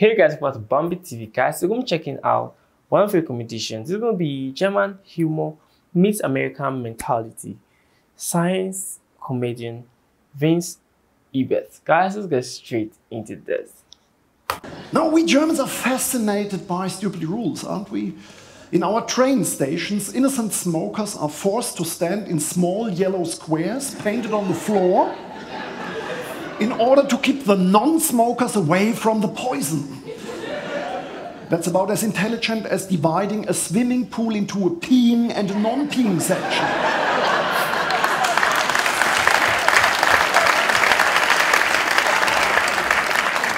Hey guys, welcome to Bambi TV. Guys, we're going to be checking out one of your recommendations. This is going to be German humor meets American mentality. Science comedian Vince Ebert. Guys, let's get straight into this. Now, we Germans are fascinated by stupid rules, aren't we? In our train stations, innocent smokers are forced to stand in small yellow squares painted on the floor in order to keep the non-smokers away from the poison. That's about as intelligent as dividing a swimming pool into a peeing and a non-peeing section.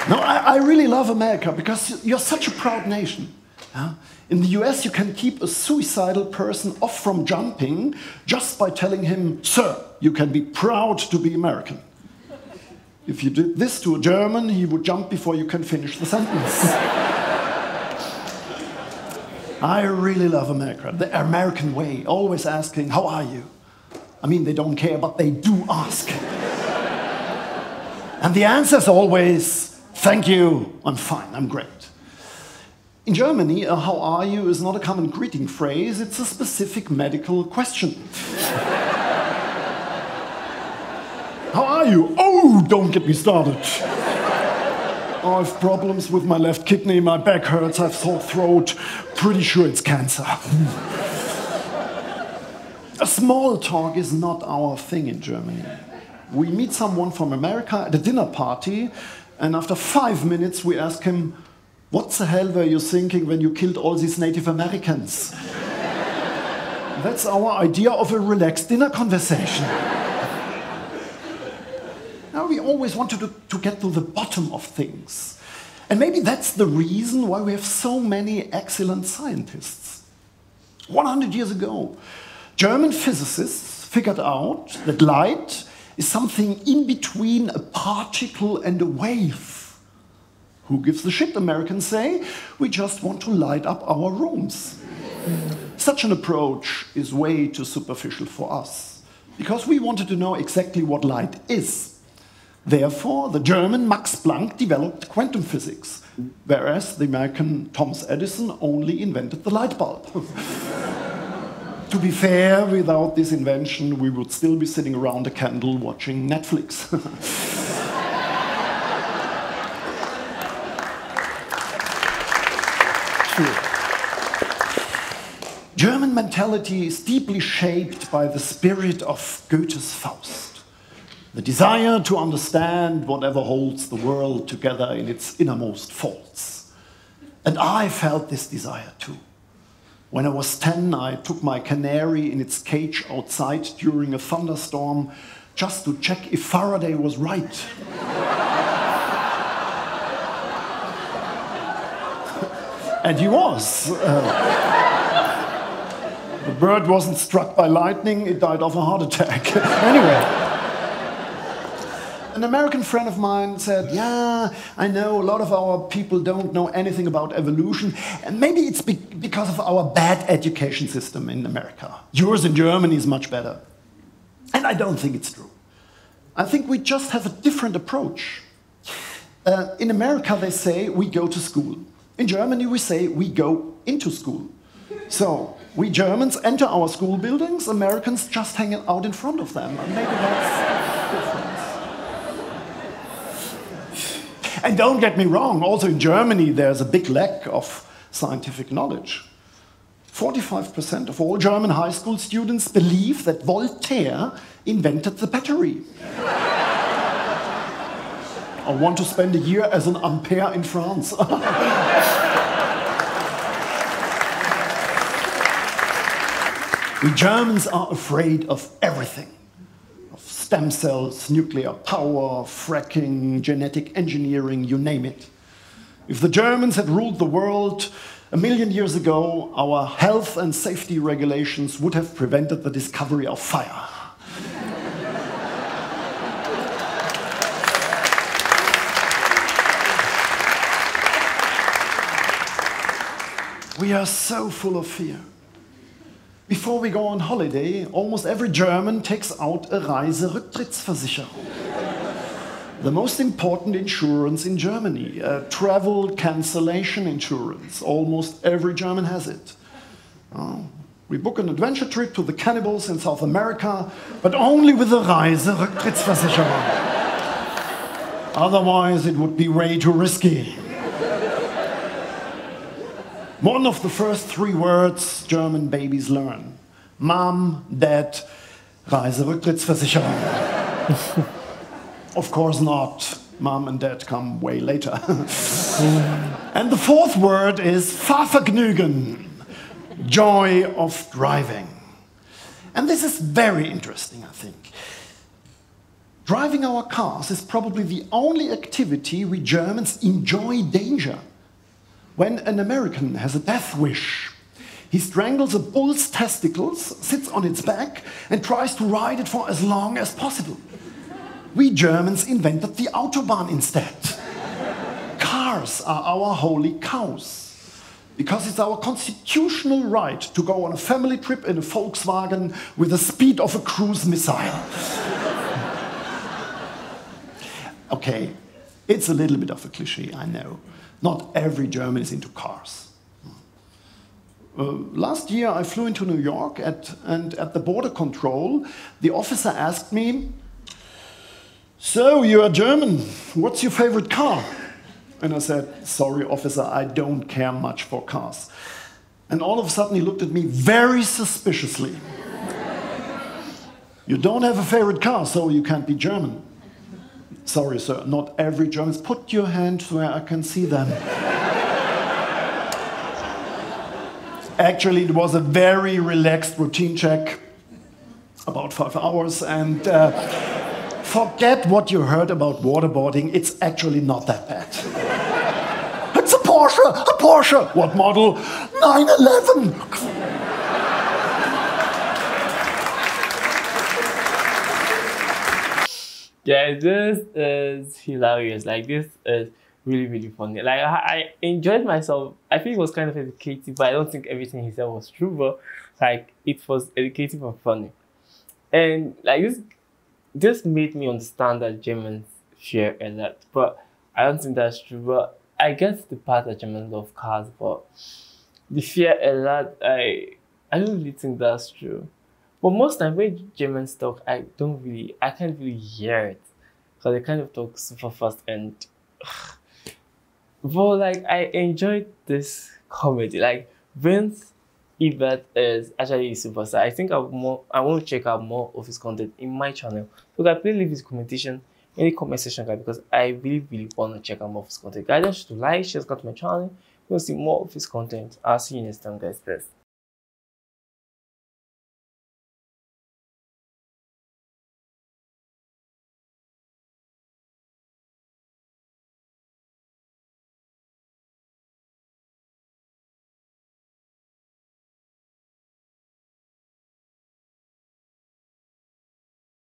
No, I, I, really love America because you're such a proud nation. Yeah? In the US, you can keep a suicidal person off from jumping just by telling him, Sir, you can be proud to be American. If you did this to a German, he would jump before you can finish the sentence. I really love America. The American way, always asking, How are you? I mean, they don't care, but they do ask. and the answer is always, Thank you, I'm fine, I'm great. In Germany, how are you is not a common greeting phrase, it's a specific medical question. How are you? Oh, don't get me started. I have problems with my left kidney, my back hurts, I have sore throat, pretty sure it's cancer. a small talk is not our thing in Germany. We meet someone from America at a dinner party and after five minutes, we ask him, What the hell were you thinking when you killed all these Native Americans? That's our idea of a relaxed dinner conversation. Always wanted to, to get to the bottom of things. And maybe that's the reason why we have so many excellent scientists. 100 years ago, German physicists figured out that light is something in between a particle and a wave. Who gives the shit, Americans say? We just want to light up our rooms. Such an approach is way too superficial for us, because we wanted to know exactly what light is. Therefore, the German Max Planck developed quantum physics, whereas the American Thomas Edison only invented the light bulb. to be fair, without this invention, we would still be sitting around a candle watching Netflix. German mentality is deeply shaped by the spirit of Goethe's Faust. The desire to understand whatever holds the world together in its innermost faults. And I felt this desire too. When I was 10, I took my canary in its cage outside during a thunderstorm just to check if Faraday was right. and he was. Uh, the bird wasn't struck by lightning, it died of a heart attack. anyway an American friend of mine said, Yeah, I know a lot of our people don't know anything about evolution. And maybe it's be because of our bad education system in America. Yours in Germany is much better. And I don't think it's true. I think we just have a different approach. Uh, in America, they say we go to school. In Germany, we say we go into school. So, we Germans enter our school buildings, Americans just hang out in front of them. maybe that's different. And don't get me wrong, also in Germany, there's a big lack of scientific knowledge. 45% of all German high school students believe that Voltaire invented the battery. I want to spend a year as an ampere in France. we Germans are afraid of everything stem cells, nuclear power, fracking, genetic engineering, you name it. If the Germans had ruled the world a million years ago, our health and safety regulations would have prevented the discovery of fire. we are so full of fear. Before we go on holiday, almost every German takes out a Reiserücktrittsversicherung. the most important insurance in Germany, uh, travel cancellation insurance. Almost every German has it. Oh, we book an adventure trip to the cannibals in South America, but only with a Reiserücktrittsversicherung. Otherwise, it would be way too risky. One of the first three words German babies learn Mom, Dad, Reiserücktrittsversicherung. of course not. Mom and Dad come way later. and the fourth word is Fahrvergnügen, joy of driving. And this is very interesting, I think. Driving our cars is probably the only activity we Germans enjoy danger. When an American has a death wish, he strangles a bull's testicles, sits on its back, and tries to ride it for as long as possible. We Germans invented the Autobahn instead. Cars are our holy cows. Because it's our constitutional right to go on a family trip in a Volkswagen with the speed of a cruise missile. okay, it's a little bit of a cliche, I know. Not every German is into cars. Uh, last year, I flew into New York, at, and at the border control, the officer asked me, So, you are German, what's your favorite car? And I said, Sorry, officer, I don't care much for cars. And all of a sudden, he looked at me very suspiciously. you don't have a favorite car, so you can't be German. Sorry, sir, not every German. Put your hand where I can see them. Actually, it was a very relaxed routine check, about five hours, and uh, forget what you heard about waterboarding. It's actually not that bad. it's a Porsche, a Porsche. What model? 911. Yeah, this is hilarious. Like this is really, really funny. Like I, I enjoyed myself. I think it was kind of educative, but I don't think everything he said was true. But like it was educative and funny, and like this, this made me understand that Germans fear a lot. But I don't think that's true. But I guess the part that Germans love cars, but the fear a lot. I I don't really think that's true. But most times when Germans talk, I don't really, I can't really hear it. Because they kind of talk super fast and. but like, I enjoyed this comedy. Like, Vince Ebert is actually a superstar. I think I more I want to check out more of his content in my channel. So guys, please leave his commentation in the comment section, guys, because I really, really want to check out more of his content. Guys, don't forget to like, share, subscribe to my channel. You want to see more of his content. I'll see you next time, guys. Best.